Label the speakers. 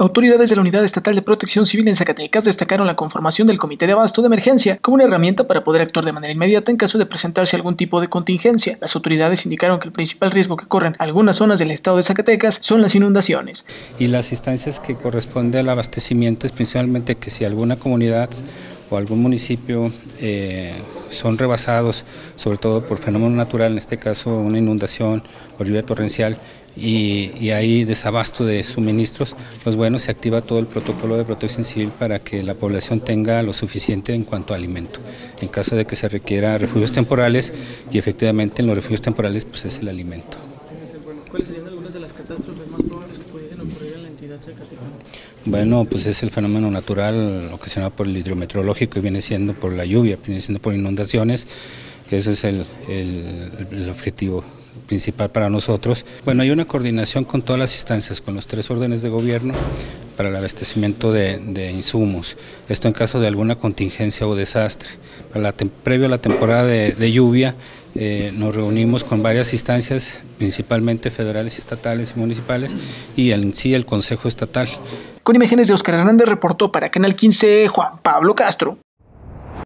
Speaker 1: Autoridades de la Unidad Estatal de Protección Civil en Zacatecas destacaron la conformación del Comité de Abasto de Emergencia como una herramienta para poder actuar de manera inmediata en caso de presentarse algún tipo de contingencia. Las autoridades indicaron que el principal riesgo que corren algunas zonas del estado de Zacatecas son las inundaciones.
Speaker 2: Y las instancias que corresponde al abastecimiento es principalmente que si alguna comunidad o algún municipio eh, son rebasados, sobre todo por fenómeno natural, en este caso una inundación o lluvia torrencial, y, hay desabasto de suministros, pues bueno, se activa todo el protocolo de protección civil para que la población tenga lo suficiente en cuanto a alimento. En caso de que se requiera refugios temporales, y efectivamente en los refugios temporales pues es el alimento.
Speaker 1: ¿Cuáles serían catástrofes más probables que pudiesen ocurrir en la entidad
Speaker 2: Bueno, pues es el fenómeno natural ocasionado por el hidrometeorológico y viene siendo por la lluvia, viene siendo por inundaciones, ese es el, el objetivo principal para nosotros. Bueno, hay una coordinación con todas las instancias, con los tres órdenes de gobierno para el abastecimiento de, insumos. Esto en caso de alguna contingencia o desastre. Para previo a la temporada de, lluvia, eh, nos reunimos con varias instancias, principalmente federales, estatales y municipales, y en sí el Consejo Estatal.
Speaker 1: Con imágenes de Oscar Hernández reportó para Canal 15 Juan Pablo Castro.